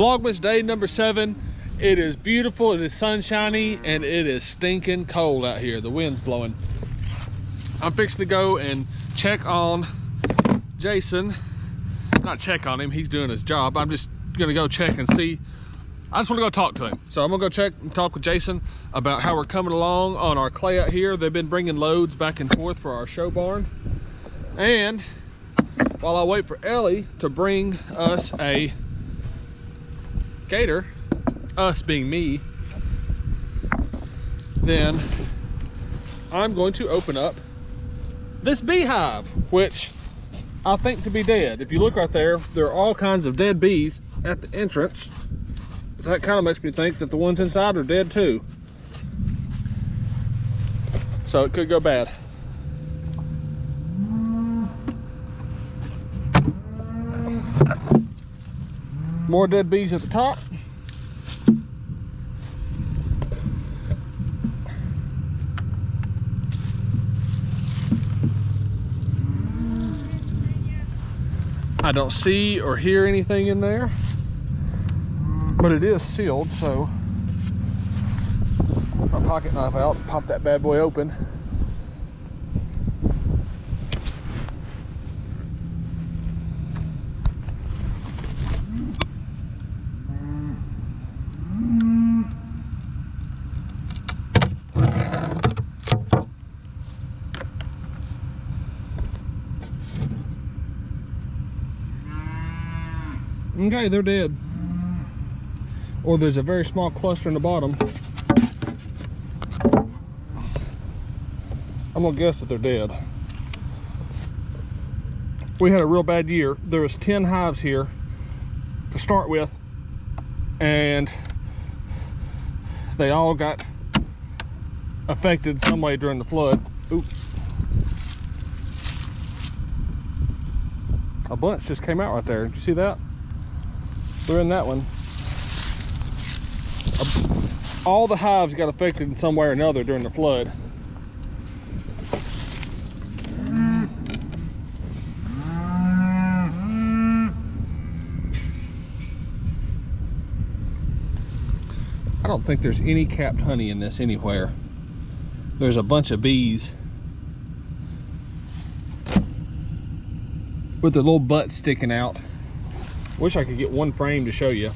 Vlogmas day number seven. It is beautiful, it is sunshiny, and it is stinking cold out here. The wind's blowing. I'm fixing to go and check on Jason. Not check on him, he's doing his job. I'm just gonna go check and see. I just wanna go talk to him. So I'm gonna go check and talk with Jason about how we're coming along on our clay out here. They've been bringing loads back and forth for our show barn. And while I wait for Ellie to bring us a gator, us being me, then I'm going to open up this beehive, which I think to be dead. If you look right there, there are all kinds of dead bees at the entrance. That kind of makes me think that the ones inside are dead too. So it could go bad. More dead bees at the top. I don't see or hear anything in there, but it is sealed, so my pocket knife out, to pop that bad boy open. Okay, they're dead. Or there's a very small cluster in the bottom. I'm gonna guess that they're dead. We had a real bad year. There was 10 hives here to start with, and they all got affected some way during the flood. Oops. A bunch just came out right there. Did you see that? They're in that one. All the hives got affected in some way or another during the flood. I don't think there's any capped honey in this anywhere. There's a bunch of bees with their little butts sticking out. Wish I could get one frame to show you.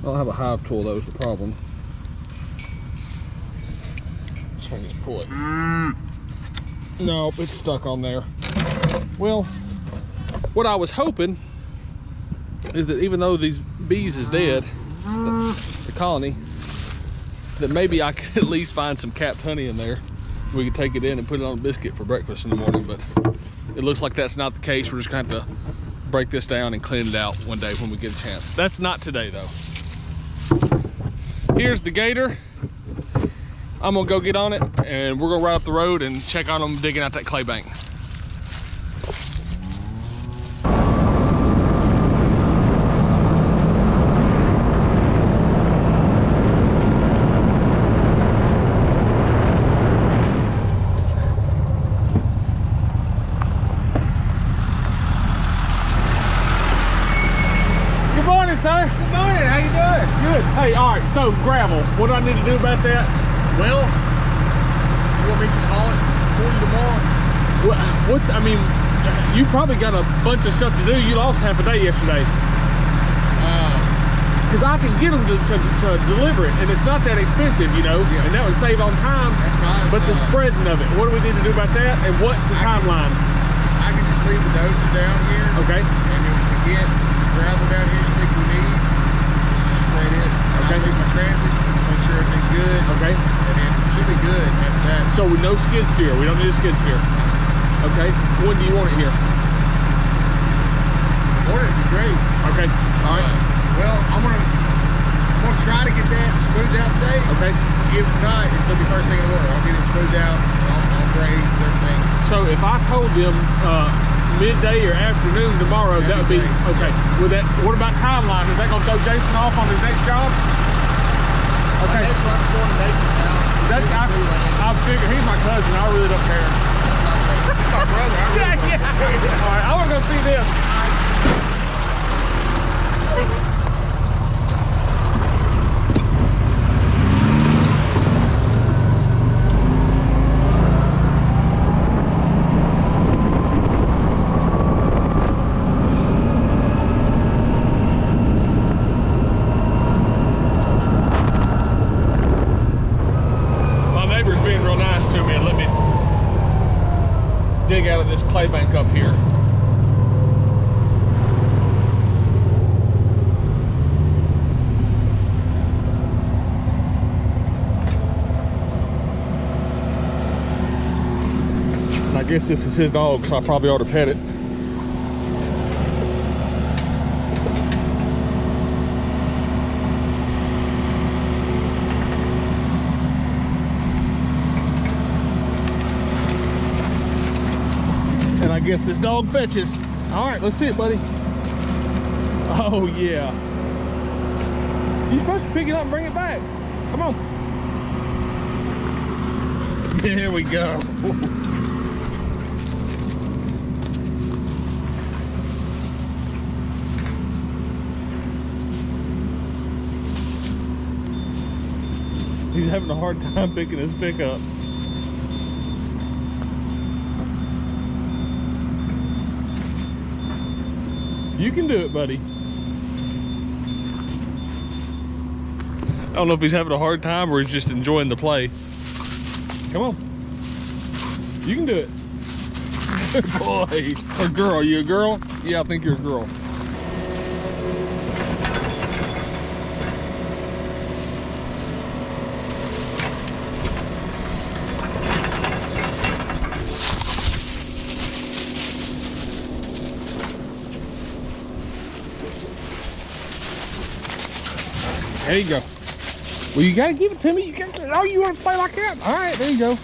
I don't have a hive tool, that was the problem. So I just pull it. Mm. Nope, it's stuck on there. Well, what I was hoping is that even though these bees is dead, the, the colony, that maybe I could at least find some capped honey in there. We could take it in and put it on a biscuit for breakfast in the morning, but it looks like that's not the case. We're just going to have to break this down and clean it out one day when we get a chance. That's not today though. Here's the gator. I'm gonna go get on it and we're gonna ride up the road and check on them digging out that clay bank. Good morning, sir. Good morning. How you doing? Good. Hey, all right, so gravel, what do I need to do about that? Well, you want me to just haul it for you tomorrow? What, what's, I mean, you probably got a bunch of stuff to do. You lost half a day yesterday. Uh, Because I can get them to, to, to deliver it, and it's not that expensive, you know, Yeah. and that would save on time. that's fine. But the Uh, spreading of it, what do we need to do about that? And what's the I can- timeline? I can just leave the dozer down here. Okay. And if we get gravel down here you think we need, just spread it. Okay. My transit, make sure everything's good. Okay. And then it should be good after that. So with no skid steer, we don't need a skid steer. Okay. When do you want it here? Morning would be great. Okay. All right. Uh, well, I'm gonna, I'm gonna try to get that smoothed out today. Okay. If not, it's gonna be first thing in the morning. I'll get it smoothed out, I'll, I'll grade everything. So if I told them uh, midday or afternoon tomorrow, that would be okay. With that, what about timeline? Is that going to throw Jason off on his next jobs? Okay. My next one's going to Nathan's house. That's I, I figure he's my cousin. I really don't care. That's my brother. I really yeah, yeah. All right, I want to go see this. Guess this is his dog, so I probably ought to pet it. And I guess this dog fetches. All right, let's see it, buddy. Oh, yeah. You're supposed to pick it up and bring it back. Come on. There we go. He's having a hard time picking his stick up. You can do it, buddy. I don't know if he's having a hard time or he's just enjoying the play. Come on. You can do it. Good boy. Or girl. You a girl? Yeah, I think you're a girl. There you go. Well, you gotta give it to me. You got to, Oh, you want to play like that? All right, there you go.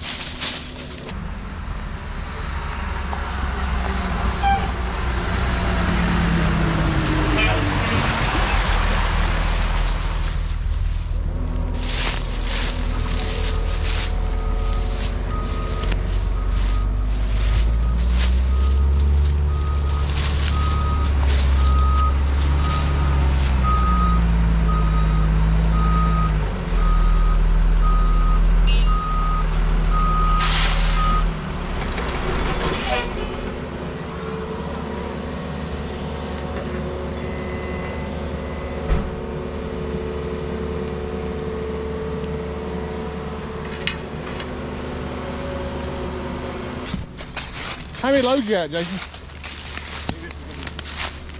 How many loads you got, Jason?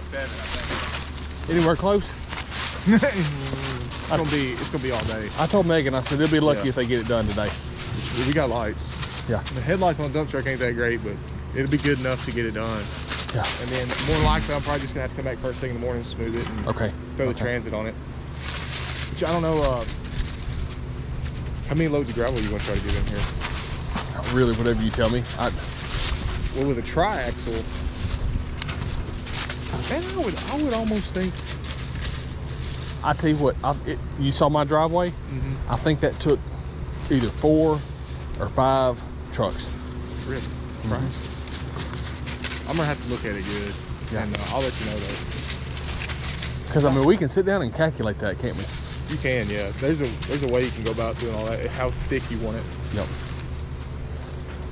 Seven, I Anywhere close? think. it's gonna be it's gonna be all day. I told Megan, I said they'll be lucky Yeah. if they get it done today. We got lights. Yeah. The headlights on the dump truck ain't that great, but it'll be good enough to get it done. Yeah. And then more likely, I'm probably just gonna have to come back first thing in the morning and smooth it and Okay. throw the transit on it. Which I don't know. Uh, how many loads of gravel you want to try to get in here? Really, whatever you tell me. I, Well, with a triaxle, man, I would I would almost think. I tell you what, I, it, you saw my driveway. Mhm. I think that took either four or five trucks. Really? Mhm. I'm gonna have to look at it good, Yeah. and uh, I'll let you know though. Because I mean, we can sit down and calculate that, can't we? You can, yeah. There's a there's a way you can go about doing all that. How thick you want it. Yep.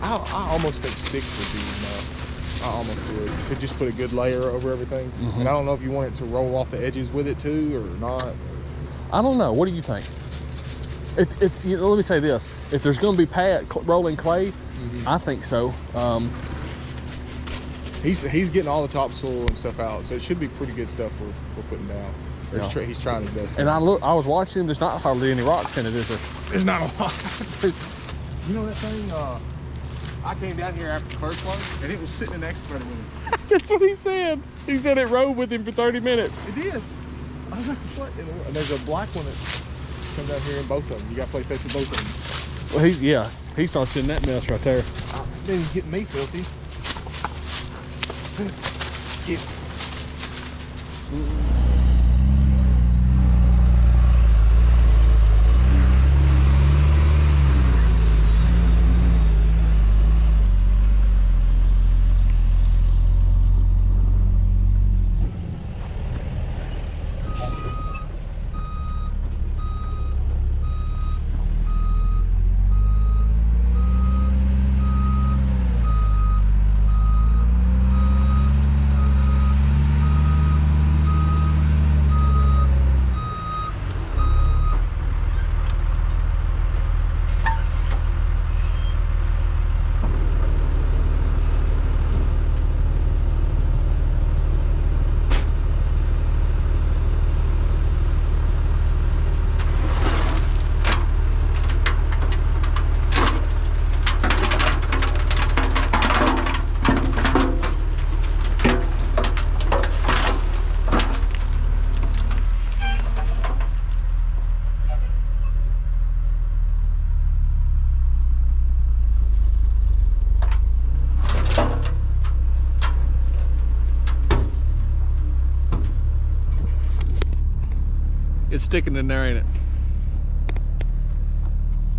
I, I almost think six would be enough. I almost would. To just put a good layer over everything. Mhm. And I don't know if you want it to roll off the edges with it too or not. I don't know. What do you think? If, if you know, let me say this: if there's going to be pad rolling clay, I think so. Um, He's he's getting all the topsoil and stuff out, so it should be pretty good stuff we're, we're putting down. Or he's, Yeah. try, he's trying his best. and I look, I was watching. There's not hardly any rocks in it, is there? There's not a lot. you know that thing? Uh, I came down here after the first one, and it was sitting in the excavator with him. That's what he said. He said it rode with him for 30 minutes. It did. I was like, what? in the world? And there's a black one that come down here in both of them. You got to play fetch with both of them. Well, he, yeah, he starts in that mess right there. Then he's getting me filthy. Get. It's sticking in there, ain't it?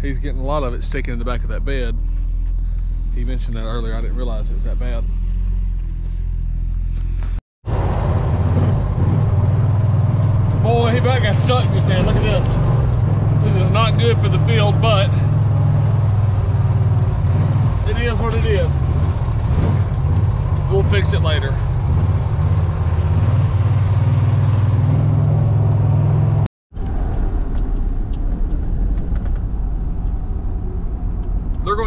He's getting a lot of it sticking in the back of that bed. He mentioned that earlier. I didn't realize it was that bad. Boy, he about got stuck just now. Look at this. This is not good for the field, but it is what it is. We'll fix it later.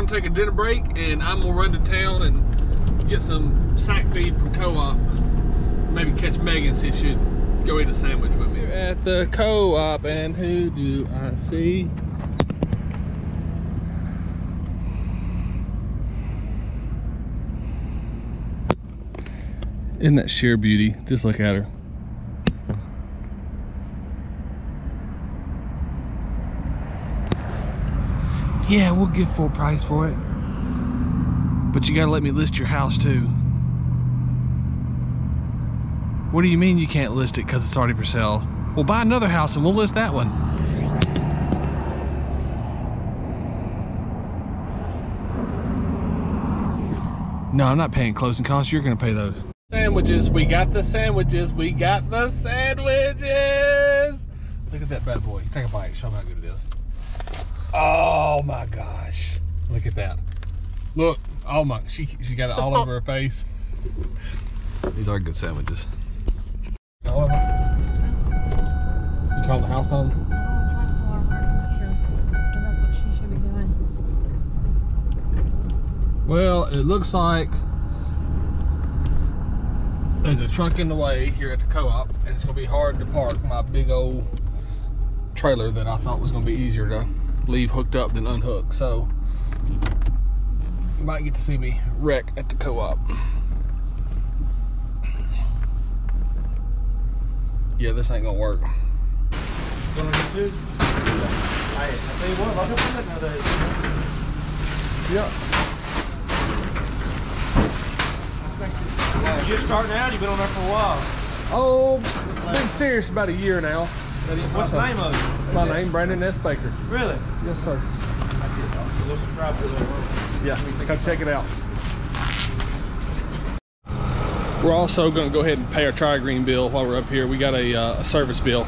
To take a dinner break, and I'm gonna run to town and get some sack feed from Co-op. Maybe catch Megan, see if she'd go eat a sandwich with me. We're at the Co-op, and who do I see? Isn't that sheer beauty? Just look at her. Yeah, we'll give full price for it. But you gotta let me list your house too. What do you mean you can't list it because it's already for sale? Well, buy another house and we'll list that one. No, I'm not paying closing costs. You're gonna pay those. Sandwiches. We got the sandwiches. We got the sandwiches. Look at that bad boy. Take a bite. Show me how good it is. Oh my gosh. Look at that. Look. Oh my. She, she got it all over her face. These are good sandwiches. Call. You call the house phone? Oh, I'm trying to call her heart doctor because that's what she should be doing. Well, it looks like there's a truck in the way here at the co-op and it's gonna be hard to park my big old trailer that I thought was gonna be easier to leave hooked up than unhooked. So you might get to see me wreck at the co-op. Yeah, this ain't gonna work. Gonna get to? Hey, I tell you what, lock up on that nowadays. Yeah. You just starting out, you've been on there for a while. Oh, been serious about a year now. What's the name of it? My name, Brandon S. Baker. Really? Yes, sir. We'll subscribe to that. Yeah, come check it out. We're also going to go ahead and pay our Tri-Green bill while we're up here. We got a, uh, a service bill,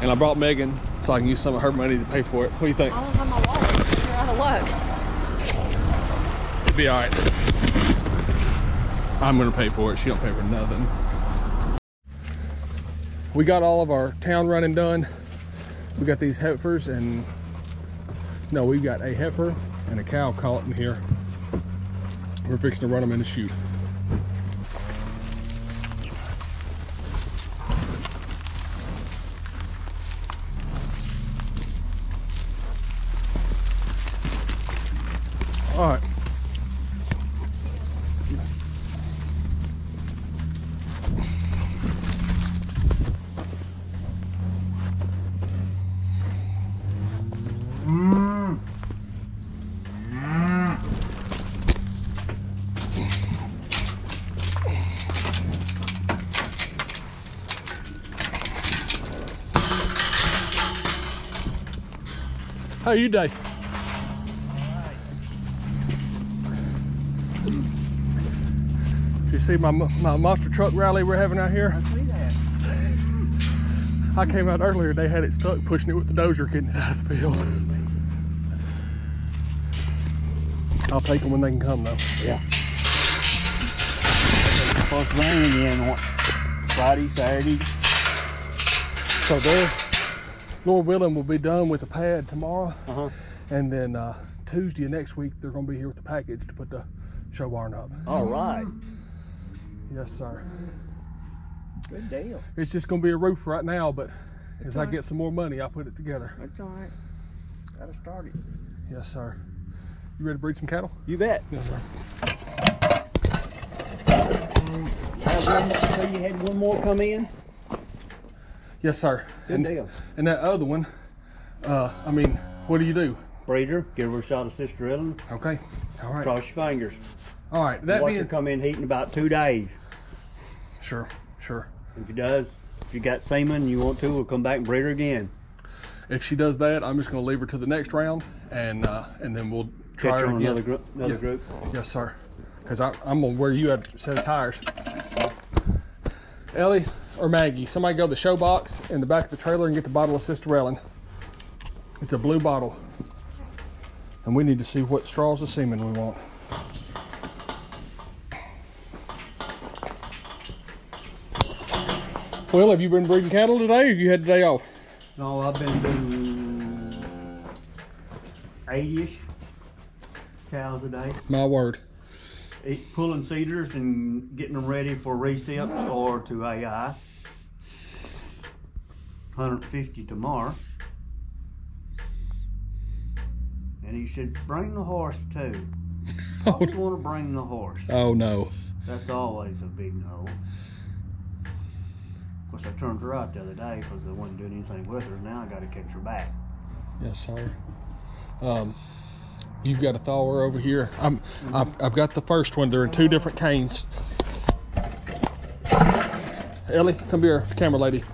and I brought Megan so I can use some of her money to pay for it. What do you think? I don't have my wallet. You're out of luck. It'll be all right. I'm going to pay for it. She don't pay for nothing. We got all of our town running done. We got these heifers and no, we've got a heifer and a cow caught in here. We're fixing to run them in the chute. All right. How you day? You see my my monster truck rally we're having out here? I see that. I came out earlier. They had it stuck, pushing it with the dozer, getting it out of the field. I'll take them when they can come, though. Yeah. Supposed to rain again? Friday, Saturday. So they're, Lord willing, will be done with the pad tomorrow, Uh-huh. and then uh, Tuesday of next week they're going to be here with the package to put the show barn up. All right. Yes, sir. Good deal. It's just going to be a roof right now, but as I get some more money, I'll put it together. That's all right. Gotta start it. Yes, sir. You ready to breed some cattle? You bet. Yes, sir. Have one, so you had one more come in? Yes, sir. Good And, deal. and that other one, uh, I mean, what do you do? Breeder, give her a shot of Sister Ellen. Okay. All right. Cross your fingers. All right. That Watch her come in heat in about two days. sure, sure. If he does, If you got semen you want to, we'll come back and breed her again. If she does that, I'm just going to leave her to the next round, and uh, and then we'll try Catch her her again. another group. Another Yes. group. Yes, sir. Because I'm gonna wear you a set of tires. Ellie or Maggie, somebody go to the show box in the back of the trailer and get the bottle of Cystorelin. It's a blue bottle. And we need to see what straws of semen we want. Well, have you been breeding cattle today or you had the day off? No, I've been doing 80-ish cows a day. My word. Eat, pulling cedars and getting them ready for recips or to AI. 150 tomorrow. And he said, bring the horse too. I always want to bring the horse. Oh no. That's always a big no. Of course, I turned her out the other day because I wasn't doing anything with her. Now I got to catch her back. Yes, sir. Um, you've got a thawer over here. I'm, I've, I've got the first one. They're in two different canes. Ellie, come here, camera lady.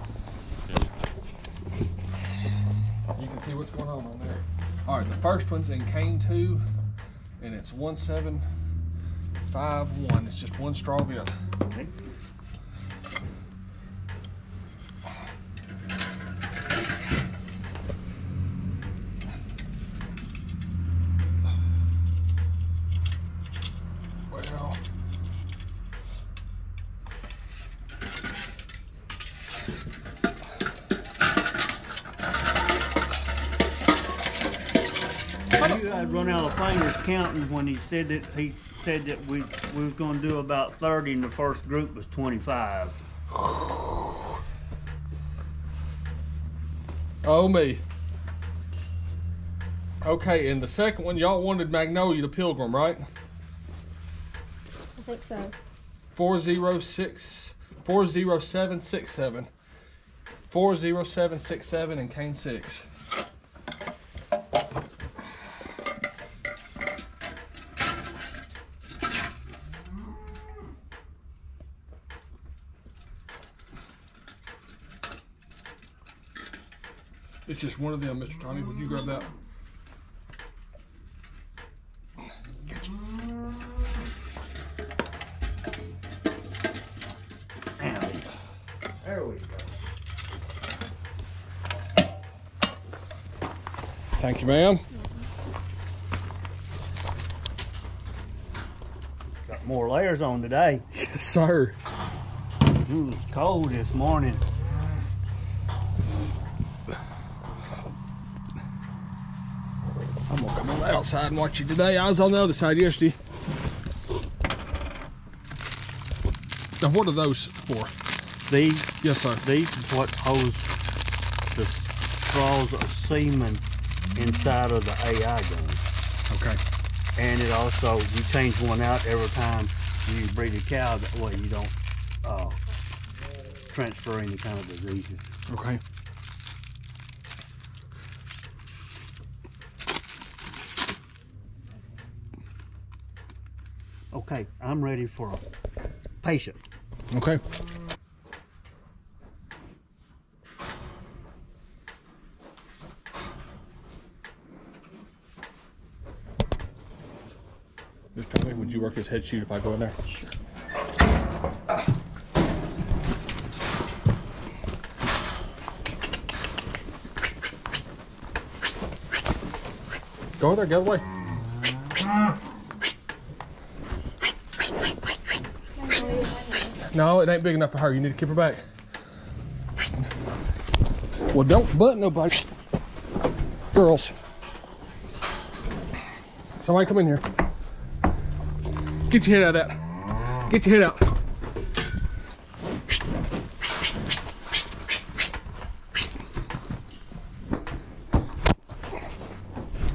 You can see what's going on on there. All right, the first one's in cane two, and it's one seven five one. It's just one straw bit. Okay. Well, You I'd run out of fingers counting when he said that he said that we we was going to do about 30 and the first group was 25. oh me. Okay, and the second one, y'all wanted Magnolia the Pilgrim, right? I think so. 406 40767 40767 and cane 6 It's just one of them, Mr. Tony. Would you grab that? There we go. Thank you, ma'am. Got more layers on today. Yes, sir. It was cold this morning. I'm gonna come on the outside and watch you today. I was on the other side yesterday. Now, what are those for? These Yes, sir. these is what holds the straws of semen inside of the AI gun. Okay. And it also, you change one out every time you breed a cow, that way you don't uh, transfer any kind of diseases. Okay. Okay, I'm ready for a patient. Okay. Just tell me, would you work his head chute if I go in there? Sure. Go in there, get away. Uh-huh. No, it ain't big enough for her. You need to keep her back. Well, don't butt nobody. Girls. Somebody come in here. Get your head out of that. Get your head out.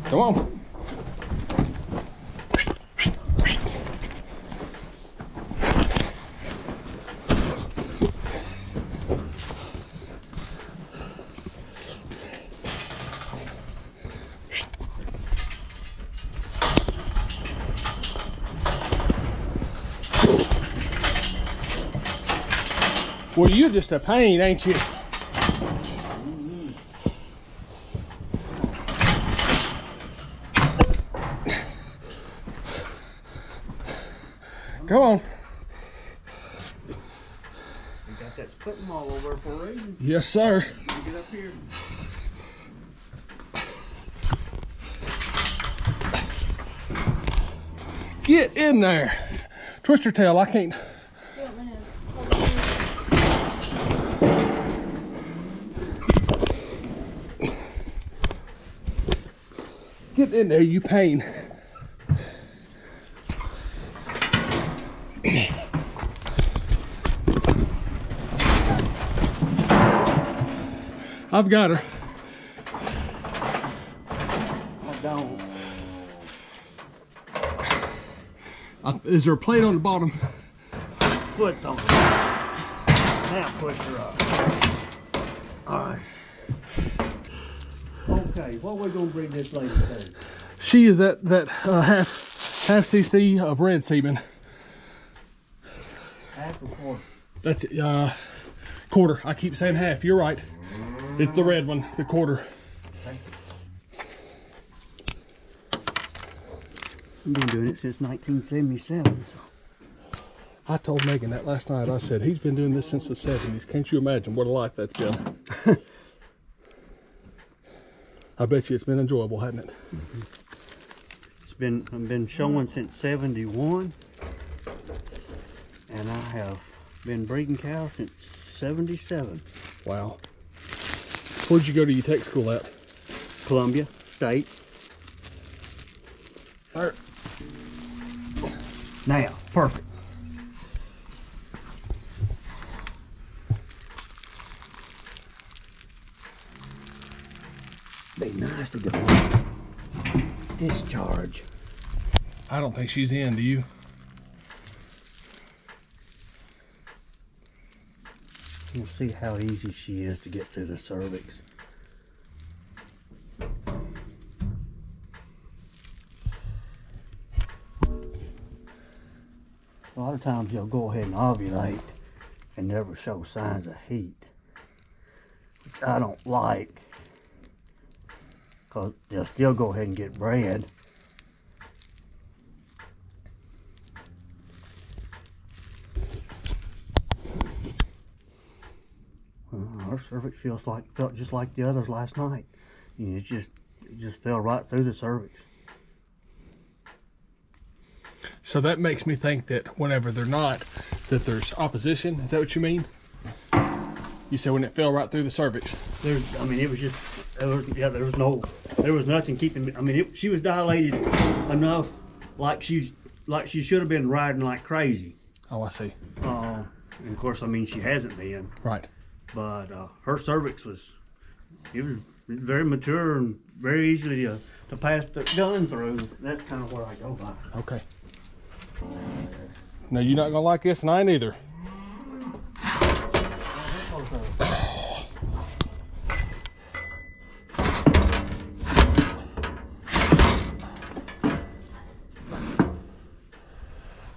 Come on. Well, you're just a pain, ain't you? Come on. You got that split all over for a reason. Yes, sir. Get up here. Get in there. Twist your tail. I can't. You want me to hold it? Get in there, you pain. I've got her. I don't. Uh, Is there a plate on the bottom? Foot on. Now push her up. Okay, what we gonna bring this lady to? She is at that uh, half half cc of red semen. Half or quarter? That's uh quarter. I keep saying half. You're right. It's the red one, the quarter. I've been doing it since 1977. So. I told Megan that last night. I said he's been doing this since the 70s. Can't you imagine what a life that's been? I bet you it's been enjoyable, hasn't it? It's been I've been showing since 71. And I have been breeding cows since 77. Wow. Where'd you go to your tech school at? Columbia State. Alright. Now, perfect. Be nice to go discharge. I don't think she's in, do you? We'll see how easy she is to get through the cervix. A lot of times you'll go ahead and ovulate and never show signs of heat, which I don't like. Cause they'll still go ahead and get bred. Uh, Her cervix feels like felt just like the others last night. You know, it's just it just fell right through the cervix. So that makes me think that whenever they're not, that there's opposition. Is that what you mean? You said when it fell right through the cervix. There's, I mean, it was just, there was, yeah, there was no, there was nothing keeping me. I mean, it, she was dilated enough, like she's, like she should have been riding like crazy. Oh, I see. Uh, and of course, I mean, she hasn't been, Right. But uh, her cervix was, it was very mature and very easily to, to pass the gun through. That's kind of what I go by. Okay. No, you're not gonna like this, and I ain't either.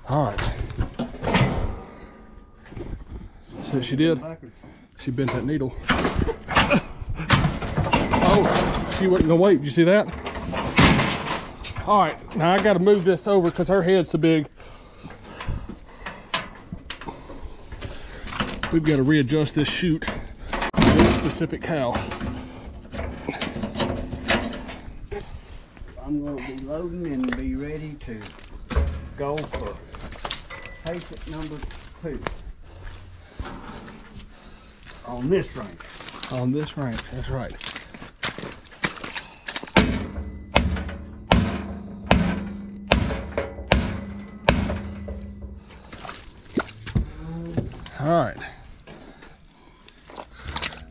All right. So she did. She bent that needle. Oh, she wasn't gonna wait. Did you see that? All right, now I gotta move this over because her head's so big. We've got to readjust this chute this specific cow. I'm to be loading and be ready to go for patient number two on this range. On this ranch, that's right. All right.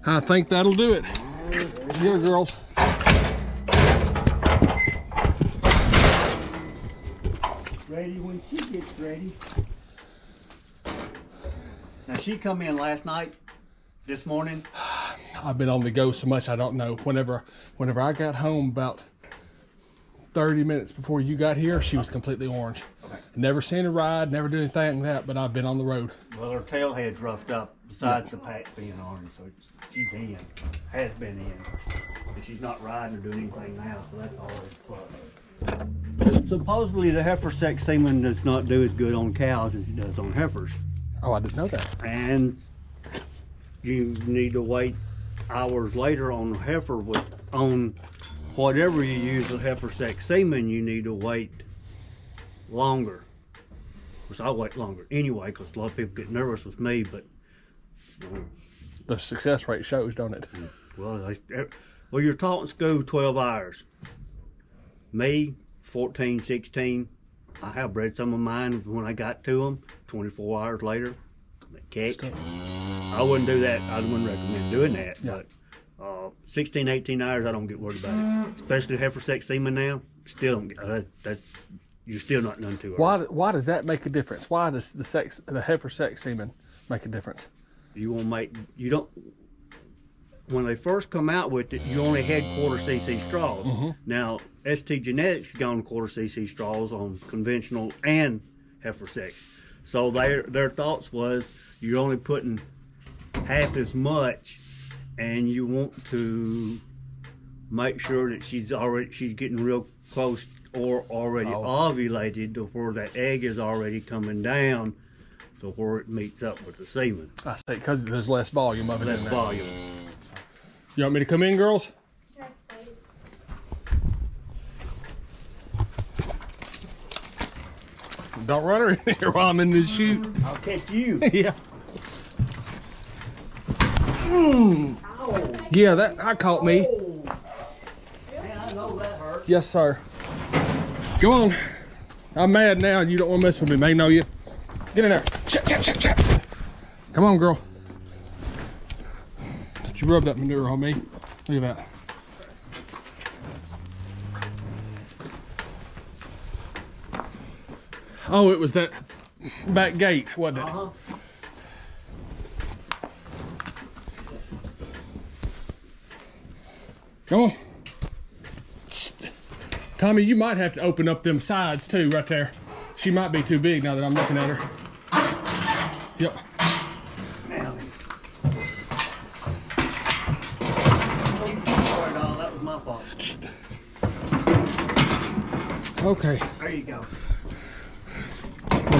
I think that'll do it. Here, girls. Ready when she gets ready. Now she come in last night, this morning. I've been on the go so much I don't know. Whenever whenever I got home about 30 minutes before you got here, she was completely orange. Okay. Never seen her ride, never do anything like that, but I've been on the road. Well, her tail head's roughed up besides the pack being orange, so she's in, has been in. But she's not riding or doing anything now, so that's always plus. Supposedly the heifer sex semen does not do as good on cows as it does on heifers. Oh, I didn't know that. And you need to wait hours later on the heifer with, on whatever you use the heifer sex semen, you need to wait longer. Which I wait longer anyway, because a lot of people get nervous with me, but um, The success rate shows, don't it? well, I, well, you're taught in school 12 hours. Me, 14, 16, I have bred some of mine when I got to them 24 hours later. I wouldn't do that. I wouldn't recommend doing that. Yeah. But uh, 16, 18 hours, I don't get worried about it. Especially heifer sex semen now. Still, don't get, uh, that's you're still not none too. Why, why does that make a difference? Why does the sex, the heifer sex semen make a difference? You want to make you don't. When they first come out with it, you only had quarter cc straws. Now ST Genetics has gone quarter cc straws on conventional and heifer sex. So their their thoughts was you're only putting half as much, and you want to make sure that she's already she's getting real close or already Oh. ovulated to where that egg is already coming down to where it meets up with the semen. I say because there's less volume of it Less in there. volume. You want me to come in, girls? Don't run her in here while I'm in this chute. I'll catch you. yeah. Mm. Yeah, that I caught me. Man, I know that hurt. Yes, sir. Go on. I'm mad now. You don't want to mess with me, man. No, you. Get in there. Chat, chat, chat, chat. Come on, girl. Did you rub that manure on me? Look at that. Oh, it was that back gate, wasn't it? Uh-huh. Come on. Tommy, you might have to open up them sides too, right there. She might be too big now that I'm looking at her. Yep. Now. Sorry, dog, that was my fault. Okay. There you go.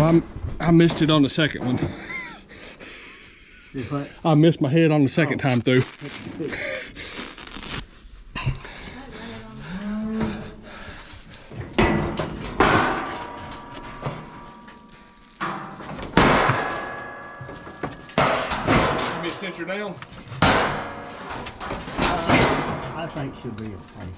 Well, I'm I missed it on the second one. I missed my head on the second oh. time through. Give me a cincher down. I think she'll be okay.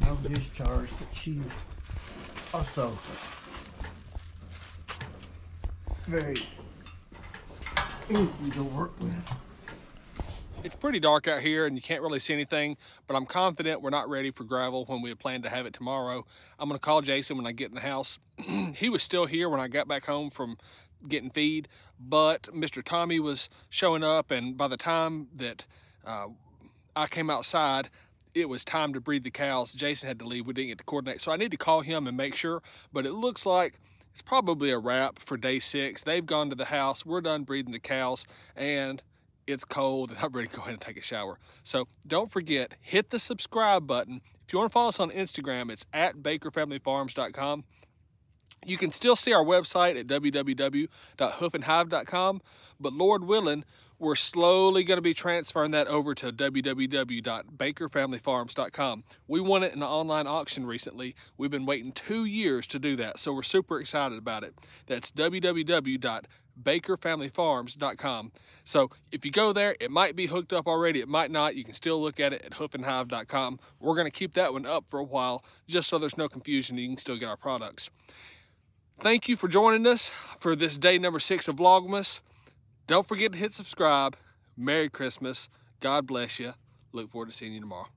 No discharge, but she's also very easy to work with. It's pretty dark out here and you can't really see anything, but I'm confident we're not ready for gravel when we had planned to have it tomorrow. I'm gonna call Jason when I get in the house. he was still here when I got back home from getting feed, but Mr. Tommy was showing up and by the time that uh, I came outside, it was time to breed the cows. Jason had to leave. We didn't get to coordinate. So I need to call him and make sure. But it looks like it's probably a wrap for day six. They've gone to the house. We're done breeding the cows. And it's cold and I'm ready to go ahead and take a shower. So don't forget, hit the subscribe button. If you want to follow us on Instagram, it's at bakerfamilyfarms.com. You can still see our website at www.hoofandhive.com, but Lord willing, we're slowly going to be transferring that over to www.bakerfamilyfarms.com. We won it in an online auction recently. We've been waiting two years to do that, so we're super excited about it. That's www.bakerfamilyfarms.com. So if you go there, it might be hooked up already, it might not. You can still look at it at hoofandhive.com. We're going to keep that one up for a while just so there's no confusion. You can still get our products. Thank you for joining us for this day number six of Vlogmas. Don't forget to hit subscribe. Merry Christmas. God bless you. Look forward to seeing you tomorrow.